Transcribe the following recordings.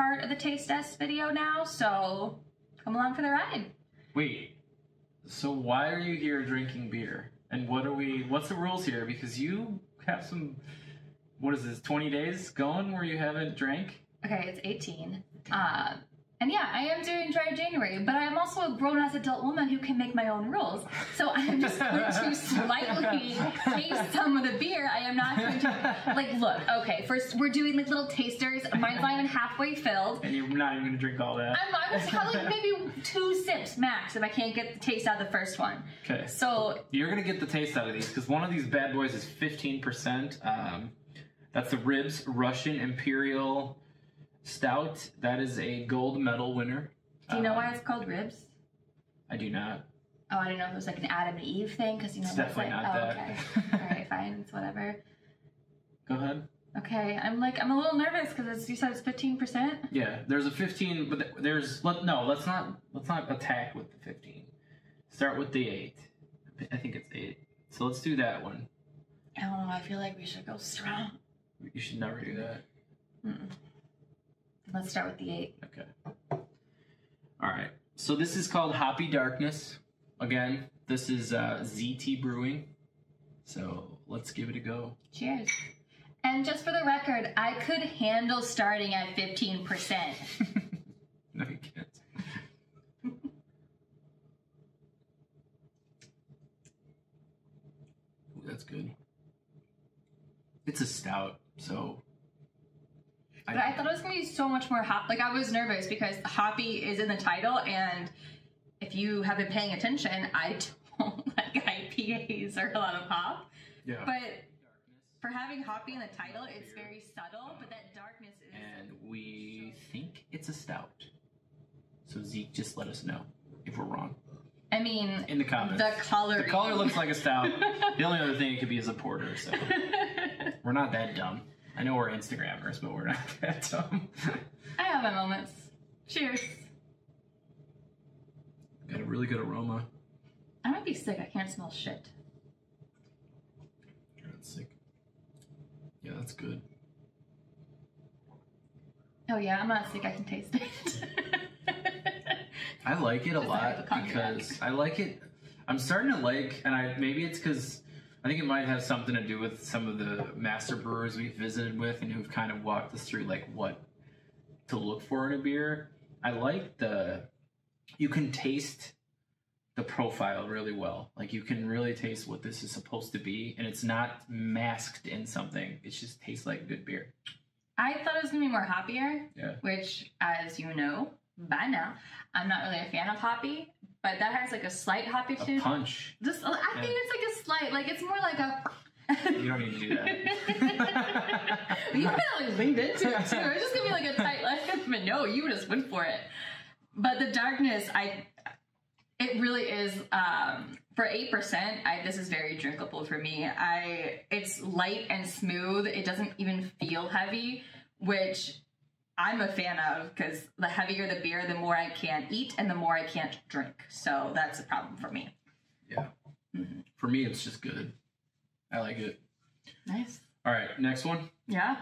part of the taste test video now, so come along for the ride. Wait. So why are you here drinking beer? And what are we? What's the rules here? Because you have some. What is this? Twenty days going where you haven't drank? Okay, it's 18. Uh, and yeah, I am doing dry January, but I am also a grown ass adult woman who can make my own rules. So I am just going to slightly taste some of the beer. I am not going to like look. Okay, first we're doing like little tasters. Mine's not even halfway filled. And you're not even gonna drink all that. I'm, I'm just probably maybe two sips max if I can't get the taste out of the first one. Okay. So You're gonna get the taste out of these because one of these bad boys is 15%. Um, that's the Ribs Russian Imperial Stout. That is a gold medal winner. do you know Um, why it's called ribs? I do not. Oh, I didn't know if it was like an Adam and Eve thing because you know It's definitely like, not oh, that. okay. All right, fine, it's whatever. Go ahead. Okay, I'm like I'm a little nervous because you said it's 15 percent. Yeah, there's a 15, but there's let no. Let's not let's not attack with the 15. Start with the eight. I think it's eight. So let's do that one. I don't know. I feel like we should go strong. You should never do that. Mm-mm. Let's start with the eight. Okay. All right. So this is called Hoppy Darkness. Again, this is uh, ZT Brewing. So let's give it a go. Cheers. And just for the record, I could handle starting at 15 percent. no, you can't. Ooh, that's good. It's a stout, so. But I thought it was gonna be so much more hop. Like I was nervous because hoppy is in the title, and if you have been paying attention, I don't like IPAs or a lot of hop. yeah. But for having hoppy in the title, it's very subtle. But that darkness is. and we think it's a stout. So Zeke, just let us know if we're wrong I mean, in the comments. the color. The color looks like a stout. the only other thing it could be is a porter. So we're not that dumb. I know we're Instagrammers, but we're not that dumb. I have my moments. Cheers. Got a really good aroma. I might be sick. I can't smell shit. You're not sick. Yeah, that's good. Oh yeah, I'm not sick. I can taste it. I like it a lot because I like it. I'm starting to like, and I maybe it's because I think it might have something to do with some of the master brewers we've visited with and who've kind of walked us through like what to look for in a beer. I like the you can taste the profile really well. Like you can really taste what this is supposed to be, and it's not masked in something. It just tastes like good beer. I thought it was gonna be more hoppier, Yeah. which, as you know by now, I'm not really a fan of hoppy. But that has like a slight hoppy A to. punch. Just, I think it's like a slight, like it's more like a. You don't need to do that. you kind of like leaned into it too. It was just gonna be like a tight like, but no, you just went for it. But the darkness, I, it really is. Um, for eight percent, I this is very drinkable for me. I it's light and smooth. It doesn't even feel heavy, which I'm a fan of because the heavier the beer, the more I can't eat and the more I can't drink. So that's a problem for me. Yeah. Mm-hmm. For me, it's just good. I like it. Nice. All right, next one. Yeah.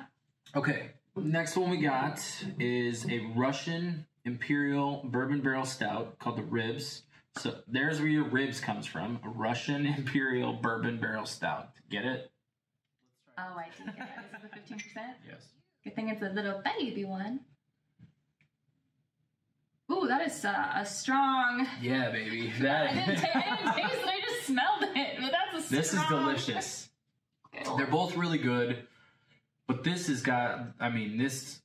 Okay, next one we got is a Russian Imperial Bourbon Barrel Stout called the Ribs. So there's where your ribs comes from. A Russian Imperial Bourbon Barrel Stout. Get it? Oh, I do get it. Is it the fifteen percent? Yes. Good think it's a little baby one. Ooh, that is uh, a strong. Yeah, baby. I didn't, ta- I didn't taste it. I just smelled it. But that's a. Strong... this is delicious. They're both really good, but this has got. I mean, this.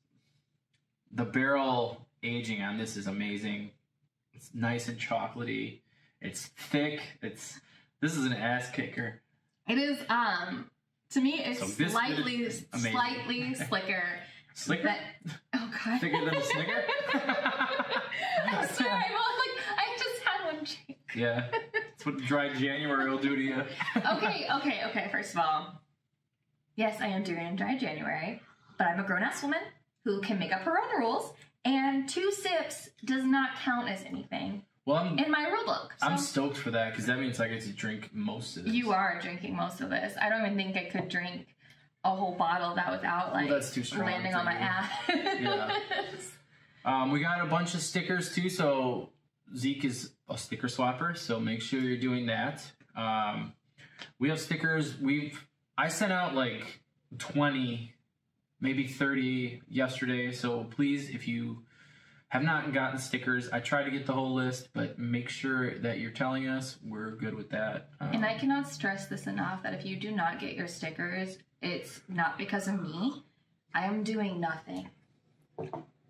The barrel aging on this is amazing. It's nice and chocolatey. It's thick. It's. This is an ass kicker. It is. Um, to me, it's So slightly, slightly slicker. Slicker. That. Oh God. Thicker than a Snicker? I'm sorry. Well, like I just had one drink. Yeah, that's what dry January will do to you. okay, okay, okay. First of all, yes, I am doing dry January, but I'm a grown ass woman who can make up her own rules, and two sips does not count as anything Well, I'm in my rule book. So I'm stoked for that because that means I get to drink most of it. you are drinking most of this. I don't even think I could drink a whole bottle of that without like that's too strong landing on my ass. Yeah. Um, we got a bunch of stickers too. So Zeke is a sticker swapper, so make sure you're doing that. Um, we have stickers. We've I sent out like 20, maybe 30 yesterday. So please, if you have not gotten stickers, I try to get the whole list, but make sure that you're telling us. We're good with that. Um, And I cannot stress this enough that if you do not get your stickers, it's not because of me. I am doing nothing.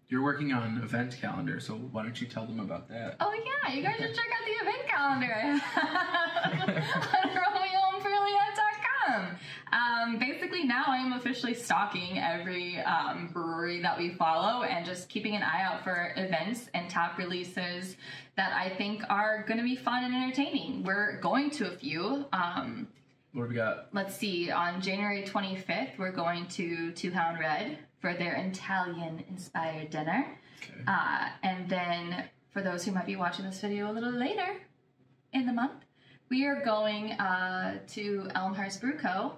you're working on event calendar, so why don't you tell them about that? Oh yeah, you guys should check out the event calendar I have on Um, basically, now I am officially stalking every um, brewery that we follow and just keeping an eye out for events and top releases that I think are going to be fun and entertaining. We're going to a few. Um, What do we got? let's see, on January 25th, we're going to Two Hound Red for their Italian inspired dinner. Okay. Uh, and then for those who might be watching this video a little later in the month, we are going uh, to Elmhurst Brew Co.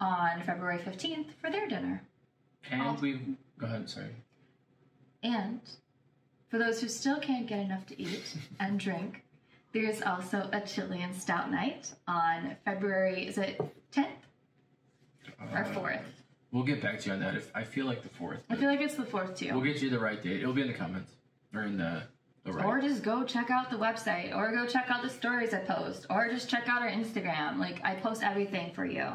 on February 15th for their dinner. And we go ahead. Sorry. And for those who still can't get enough to eat and drink, there's also a Chilean Stout Night on February, is it 10th or Uh, 4th? We'll get back to you on that. If I feel like the fourth, I feel like it's the 4th too. we'll get you the right date. It'll be in the comments or in the right. Or just go check out the website, or go check out the stories I post, or just check out our Instagram. Like, I post everything for you.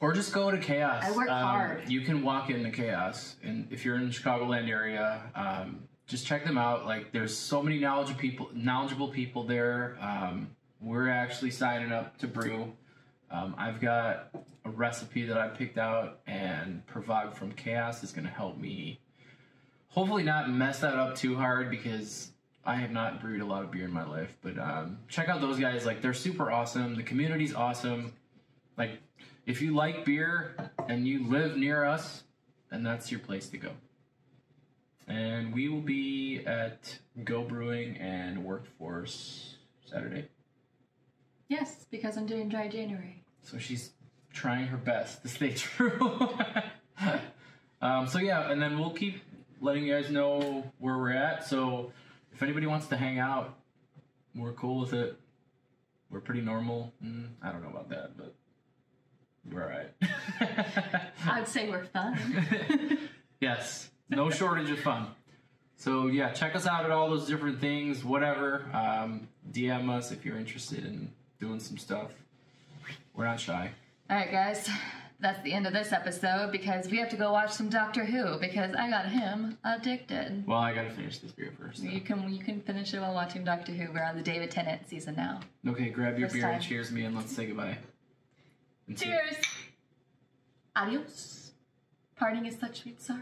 Or just go to Chaos. Um, I work hard. You can walk into Chaos, and if you're in the Chicagoland area, um, just check them out. Like, there's so many knowledgeable people, knowledgeable people there. Um, we're actually signing up to brew. Um, I've got a recipe that I picked out, and Provog from Chaos is going to help me. Hopefully, not mess that up too hard because I have not brewed a lot of beer in my life. But um, check out those guys; like they're super awesome. The community's awesome. Like, if you like beer and you live near us, then that's your place to go. And we will be at Go Brewing and Workforce Saturday. Yes, because I'm doing dry January. So she's trying her best to stay true. um, so yeah, and then we'll keep letting you guys know where we're at. So if anybody wants to hang out, we're cool with it. We're pretty normal. Mm, I don't know about that, but we're alright. I'd say we're fun. yes, no shortage of fun. So yeah, check us out at all those different things. Whatever, um, DM us if you're interested in doing some stuff. We're not shy. All right, guys, that's the end of this episode because we have to go watch some Doctor Who because I got him addicted. Well, I gotta finish this beer first. though. You can you can finish it while watching Doctor Who. We're on the David Tennant season now. Okay, grab your beer and cheers me, and let's say goodbye. And Cheers. Adios. Parting is such sweet sorrow.